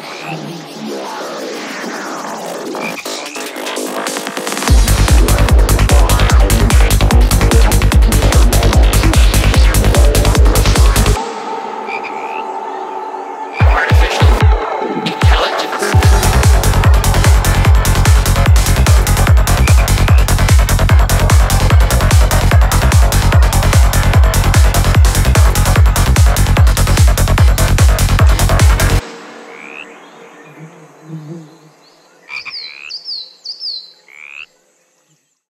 hang me. Mm-hmm.